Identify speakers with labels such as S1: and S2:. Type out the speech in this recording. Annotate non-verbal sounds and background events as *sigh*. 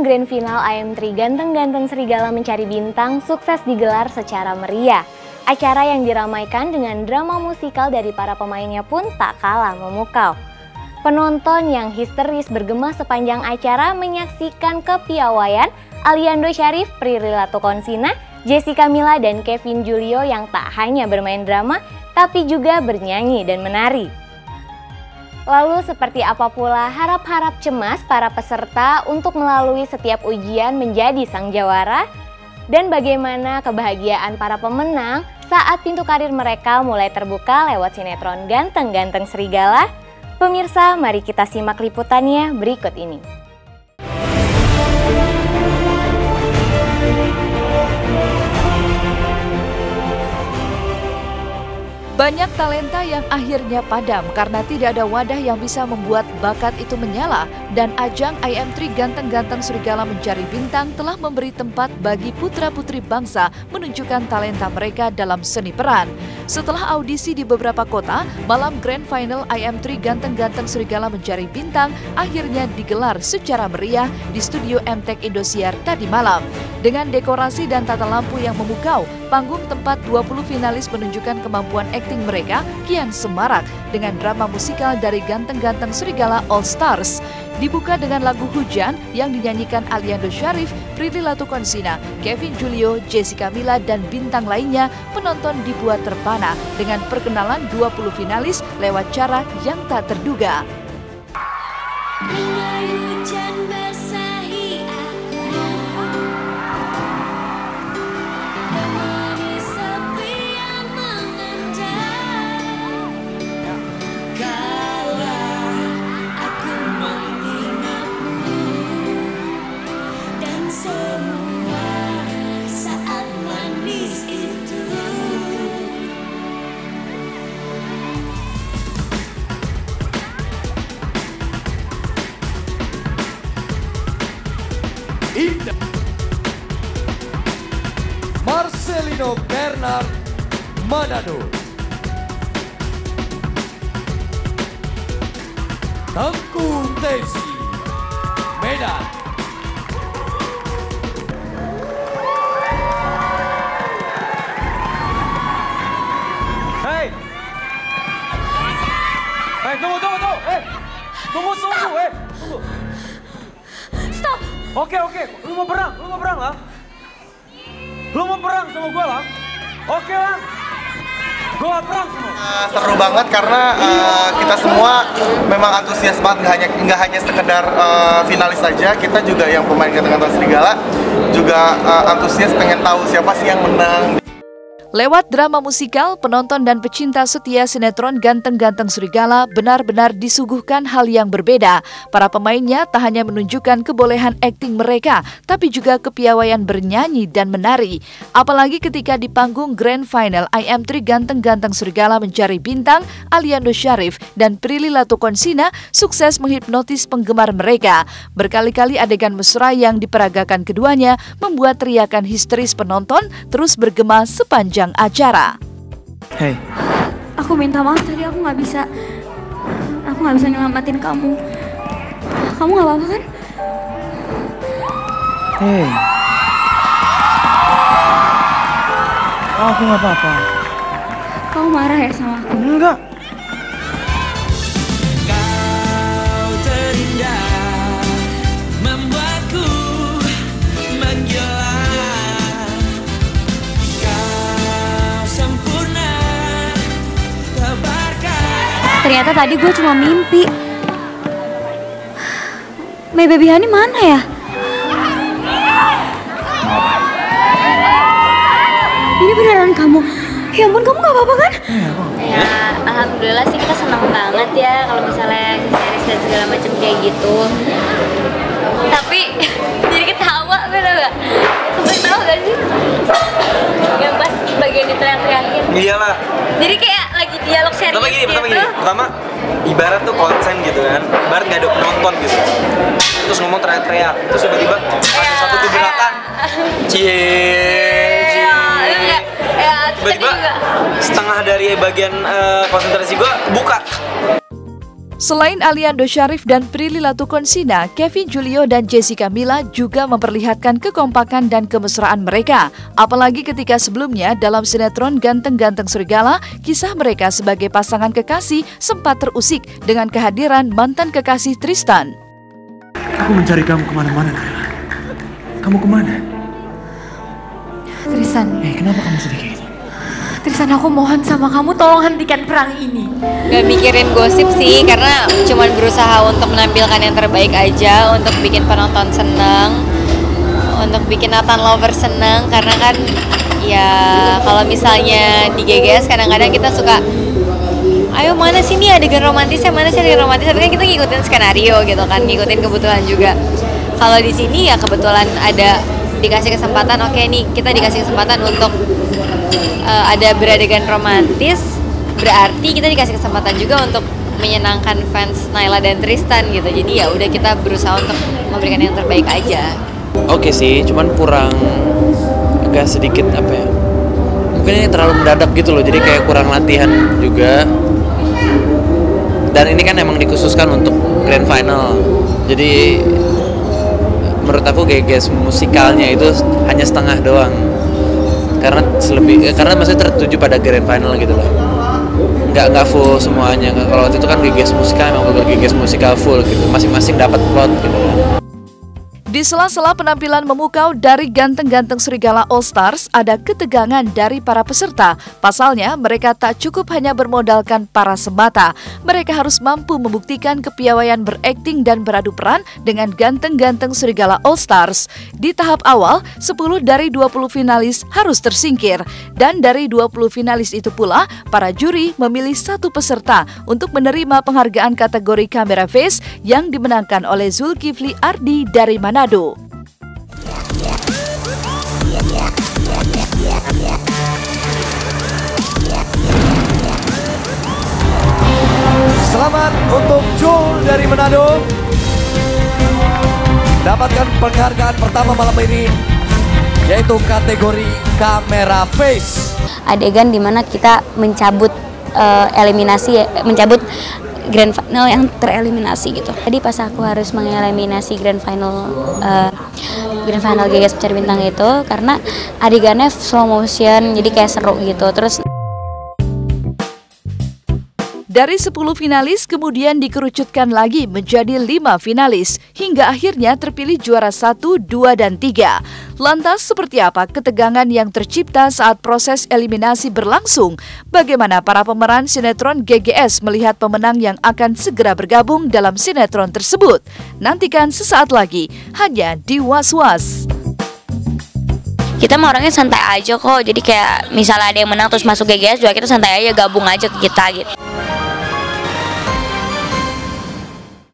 S1: Grand final IM3 Ganteng-Ganteng Serigala Mencari Bintang sukses digelar secara meriah. Acara yang diramaikan dengan drama musikal dari para pemainnya pun tak kalah memukau. Penonton yang histeris bergema sepanjang acara menyaksikan kepiawaian Aliando Syarif, Prilly Latukonsina, Jessica Mila, dan Kevin Julio yang tak hanya bermain drama, tapi juga bernyanyi dan menari. Lalu seperti apa pula harap-harap cemas para peserta untuk melalui setiap ujian menjadi sang jawara? Dan bagaimana kebahagiaan para pemenang saat pintu karir mereka mulai terbuka lewat sinetron Ganteng-Ganteng Serigala? Pemirsa, mari kita simak liputannya berikut ini.
S2: Banyak talenta yang akhirnya padam karena tidak ada wadah yang bisa membuat bakat itu menyala dan ajang IM3 Ganteng-Ganteng Serigala Mencari Bintang telah memberi tempat bagi putra-putri bangsa menunjukkan talenta mereka dalam seni peran. Setelah audisi di beberapa kota, malam grand final IM3 Ganteng-Ganteng Serigala Mencari Bintang akhirnya digelar secara meriah di studio MTEK Indosiar tadi malam. Dengan dekorasi dan tata lampu yang memukau, panggung tempat 20 finalis menunjukkan kemampuan akting mereka kian semarak dengan drama musikal dari ganteng-ganteng Serigala All Stars. Dibuka dengan lagu Hujan yang dinyanyikan Aliando Syarif, Prilly Latukonsina, Kevin Julio, Jessica Mila, dan bintang lainnya, penonton dibuat terpana dengan perkenalan 20 finalis lewat cara yang tak terduga.
S3: Marcelino Bernard Manado. Tengku Tesi Medan.
S4: Tunggu tunggu tunggu. Eh Tunggu tunggu eh Tunggu.
S5: Stop.
S4: Oke oke. Lu mau perang Lu mau perang lah Lu mau perang sama gue lah? Oke lah. Gue perang
S6: Uh, seru banget karena uh, kita semua memang antusias banget nggak hanya nggak hanya sekedar uh, finalis saja kita juga yang pemain ganteng-ganteng serigala juga uh, antusias pengen tahu siapa sih yang menang
S2: Lewat drama musikal, penonton dan pecinta setia sinetron Ganteng-Ganteng Serigala benar-benar disuguhkan hal yang berbeda. Para pemainnya tak hanya menunjukkan kebolehan akting mereka, tapi juga kepiawaian bernyanyi dan menari. Apalagi ketika di panggung Grand Final IM3 Ganteng-Ganteng Serigala Mencari Bintang, Aliando Syarif dan Prilly Latukonsina sukses menghipnotis penggemar mereka. Berkali-kali adegan mesra yang diperagakan keduanya membuat teriakan histeris penonton terus bergema sepanjang acara.
S7: Hei,
S5: Aku minta maaf tadi aku nggak bisa Aku nggak bisa nyelamatin kamu Kamu nggak apa-apa kan?
S7: hei. Oh, aku nggak apa-apa.
S5: Kamu marah ya sama aku?
S7: Enggak.
S5: Ternyata tadi gue cuma mimpi My baby honey mana ya? Ini beneran kamu? Ya ampun kamu gak apa-apa kan?
S8: Ya, alhamdulillah sih kita senang banget ya kalau misalnya series dan segala macam kayak gitu. Tapi *laughs* jadi ketawa, bener gak? Itu tau gak sih? Yang pas bagian diteriak-teriakin.
S9: Iyalah.
S8: Jadi kayak dialog serius
S9: Pertama gini,
S8: gitu.
S9: pertama gini. Pertama, ibarat tuh konsen gitu kan. Ibarat nggak ada penonton gitu. Terus ngomong teriak-teriak. Terus tiba-tiba ada satu gebrakan. Cie. cie.
S8: Iya, ya
S9: Tiba-tiba setengah dari bagian eh, konsentrasi gua buka.
S2: Selain Aliando Syarif dan Prilly Latukonsina, Kevin Julio dan Jessica Mila juga memperlihatkan kekompakan dan kemesraan mereka. Apalagi ketika sebelumnya dalam sinetron Ganteng-Ganteng Serigala, kisah mereka sebagai pasangan kekasih sempat terusik dengan kehadiran mantan kekasih Tristan.
S7: Aku mencari kamu ke mana-mana. Kamu ke mana?
S5: Trisan,
S7: Eh, kenapa kamu sedih
S5: Trisan aku mohon sama kamu tolong hentikan perang ini.
S8: Gak mikirin gosip sih, karena cuman berusaha untuk menampilkan yang terbaik aja, untuk bikin penonton seneng, untuk bikin Nathan Lover seneng, karena kan ya kalau misalnya di GGS kadang-kadang kita suka ayo mana sih nih adegan romantisnya mana sih adegan romantis tapi kan kita ngikutin skenario gitu kan ngikutin kebutuhan juga kalau di sini ya kebetulan ada dikasih kesempatan oke nih kita dikasih kesempatan untuk eh, ada beradegan romantis berarti kita dikasih kesempatan juga untuk menyenangkan fans Naila dan Tristan gitu jadi ya udah kita berusaha untuk memberikan yang terbaik aja
S9: Oke sih, cuman kurang agak sedikit apa ya? Mungkin ini terlalu mendadak gitu loh, jadi kayak kurang latihan juga. Dan ini kan emang dikhususkan untuk grand final. Jadi menurut aku GGS musikalnya itu hanya setengah doang. Karena selebih eh, karena masih tertuju pada grand final gitu loh. Nggak nggak full semuanya. Kalau waktu itu kan GGS musikal emang bener GGS musikal full gitu. Masing-masing dapat plot gitu loh.
S2: Di sela-sela penampilan memukau dari ganteng-ganteng Serigala All Stars, ada ketegangan dari para peserta. Pasalnya, mereka tak cukup hanya bermodalkan para semata. Mereka harus mampu membuktikan kepiawaian berakting dan beradu peran dengan ganteng-ganteng Serigala All Stars. Di tahap awal, 10 dari 20 finalis harus tersingkir. Dan dari 20 finalis itu pula, para juri memilih satu peserta untuk menerima penghargaan kategori Camera Face yang dimenangkan oleh Zulkifli Ardi dari Manado.
S3: Selamat untuk Jul dari Manado. Dapatkan penghargaan pertama malam ini yaitu kategori kamera face.
S8: adegan di mana kita mencabut eh, eliminasi mencabut grand final yang tereliminasi gitu. Jadi pas aku harus mengeliminasi grand final eh, grand final GGS Pencari Bintang itu karena adegannya slow motion jadi kayak seru gitu. Terus
S2: Dari 10 finalis kemudian dikerucutkan lagi menjadi 5 finalis hingga akhirnya terpilih juara 1, 2, dan 3. Lantas seperti apa ketegangan yang tercipta saat proses eliminasi berlangsung? Bagaimana para pemeran sinetron GGS melihat pemenang yang akan segera bergabung dalam sinetron tersebut? Nantikan sesaat lagi hanya di Was Was.
S8: kita mah orangnya santai aja kok. Jadi kayak misalnya ada yang menang terus masuk GGS juga kita santai aja gabung aja ke kita gitu.